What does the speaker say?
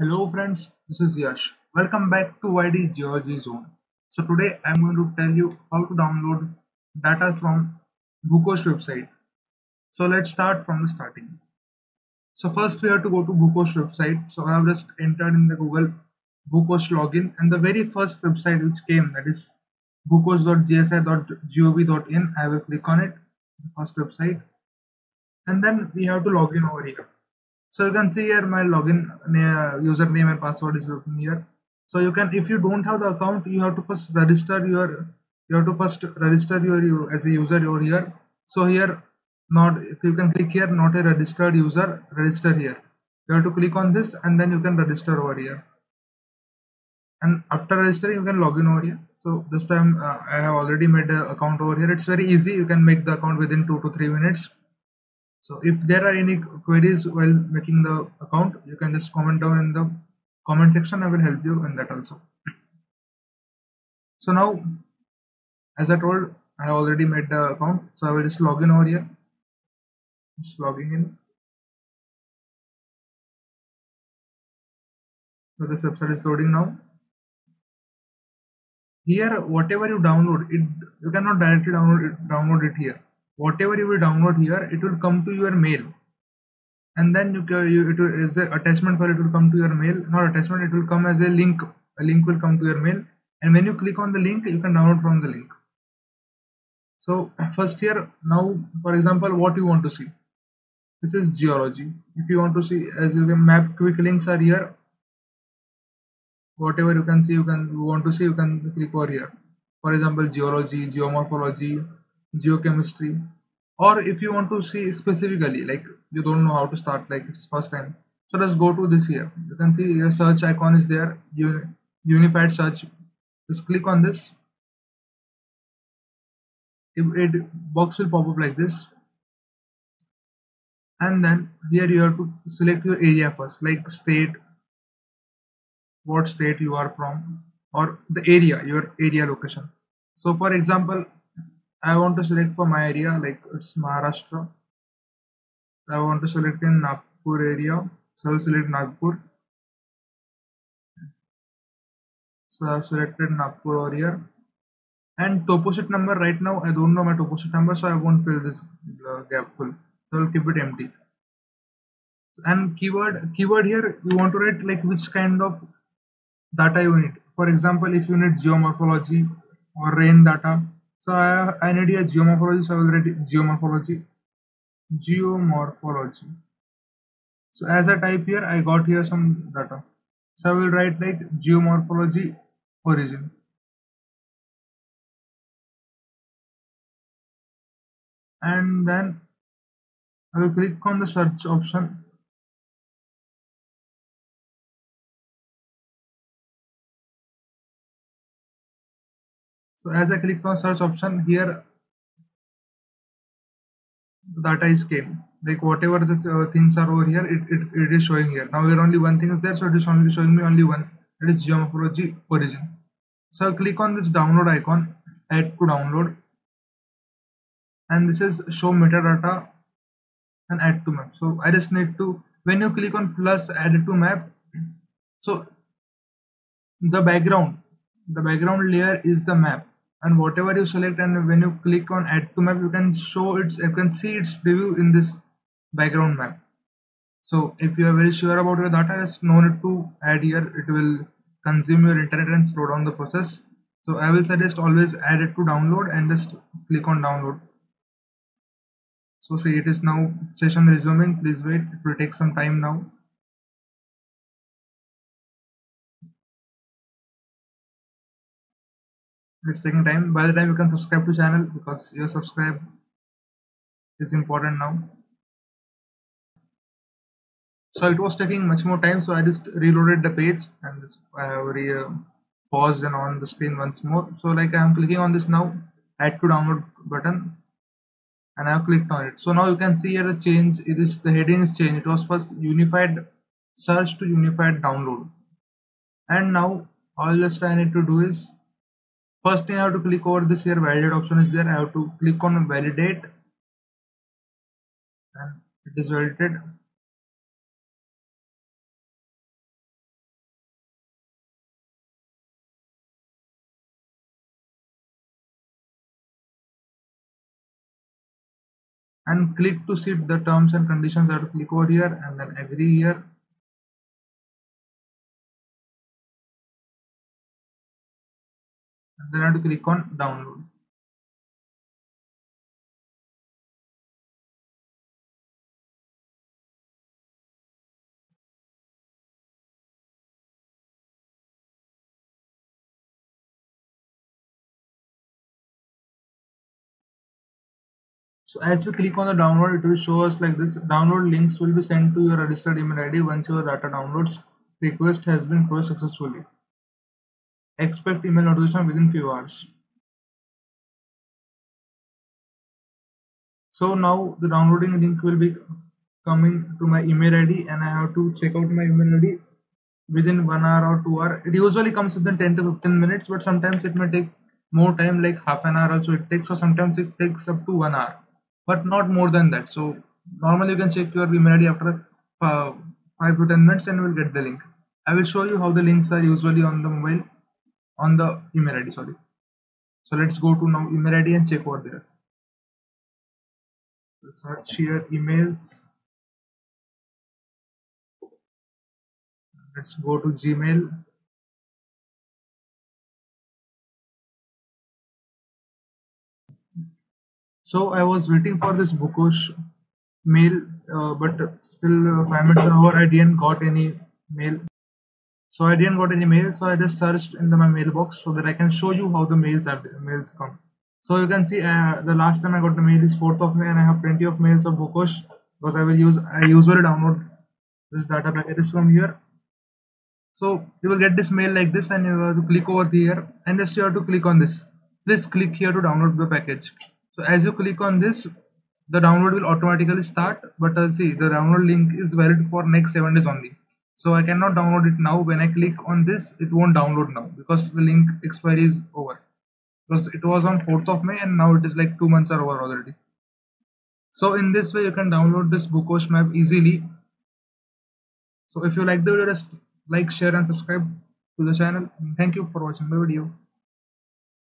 Hello friends, this is Yash. Welcome back to YD Geology Zone. So today I'm going to tell you how to download data from Bhukosh website. So let's start from the starting. So first we have to go to Bhukosh website. So I have just entered in the Google Bhukosh login and the very first website which came that is bhukosh.gsi.gov.in. I will click on it, the first website, and then we have to log in over here so you can see here my login username and password is written here. So you can if you don't have the account you have to first register your you have to first register your you as a user over here. So here not you can click here not a registered user register here. You have to click on this and then you can register over here. And after registering you can log in over here. So this time uh, i have already made an account over here. It's very easy. You can make the account within two to three minutes so if there are any queries while making the account you can just comment down in the comment section. I will help you in that also. So now as i told i already made the account. So i will just log in over here. Just logging in. So this website is loading now. Here whatever you download it you cannot directly download it, download it here whatever you will download here it will come to your mail. And then you, you attachment for it will come to your mail. Not attachment it will come as a link. A link will come to your mail. And when you click on the link you can download from the link. So first here now for example what you want to see. This is geology. If you want to see as you can map quick links are here. Whatever you can see you can you want to see you can click over here. For example geology geomorphology geochemistry or if you want to see specifically like you don't know how to start like it's first time. So let's go to this here. You can see your search icon is there. Unified search. Just click on this. It, it box will pop up like this. And then here you have to select your area first like state what state you are from or the area your area location. So for example I want to select for my area like it's Maharashtra. I want to select in Nagpur area. So I'll select Nagpur. So I've selected Nagpur here. And topo number right now I don't know my topo number so I won't fill this uh, gap full. So I'll keep it empty. And keyword keyword here you want to write like which kind of data you need. For example, if you need geomorphology or rain data, so I, I need a geomorphology, so I will write geomorphology. Geomorphology. So as I type here, I got here some data. So I will write like geomorphology origin. And then I will click on the search option So as I click on search option here, data is came. Like whatever the uh, things are over here, it, it, it is showing here. Now here only one thing is there, so it is only showing me only one. That is geomorphology origin. So I click on this download icon, add to download, and this is show metadata and add to map. So I just need to when you click on plus add to map, so the background, the background layer is the map and whatever you select and when you click on add to map you can show its you can see its preview in this background map. So if you are very sure about your data there's no need to add here. It will consume your internet and slow down the process. So i will suggest always add it to download and just click on download. So see it is now session resuming. Please wait. It will take some time now it's taking time. By the time you can subscribe to channel because your subscribe is important now. So it was taking much more time so i just reloaded the page and just i have re uh, paused and on the screen once more. So like i'm clicking on this now add to download button and i have clicked on it. So now you can see here the change it is the heading is changed. It was first unified search to unified download. And now all just i need to do is first thing I have to click over this here validate option is there. I have to click on validate. And it is validated. And click to see the terms and conditions. I have to click over here and then agree here. Then I have to click on download So as we click on the download, it will show us like this. Download links will be sent to your registered email ID once your data downloads request has been processed successfully. Expect email notification within few hours. So now the downloading link will be coming to my email ID and I have to check out my email ID within one hour or two hour. It usually comes within 10 to 15 minutes, but sometimes it may take more time like half an hour also it takes or sometimes it takes up to one hour but not more than that so normally you can check your email id after uh, 5 to 10 minutes and you will get the link i will show you how the links are usually on the mobile on the email id sorry. So let's go to now email id and check over there. Search here emails. Let's go to gmail. So I was waiting for this Bhukosh mail, uh, but still uh, five minutes over I didn't got any mail. So I didn't got any mail, so I just searched in the, my mailbox so that I can show you how the mails are mails come. So you can see uh, the last time I got the mail is 4th of May and I have plenty of mails of Bhukosh because I will use I usually download this data packages from here. So you will get this mail like this and you have to click over here and just you have to click on this. Please click here to download the package so as you click on this the download will automatically start but uh, see the download link is valid for next seven days only so i cannot download it now. When i click on this it won't download now because the link expiry is over. Because it was on 4th of may and now it is like two months are over already. So in this way you can download this Bhukosh map easily. So if you like the video just like share and subscribe to the channel. Thank you for watching the video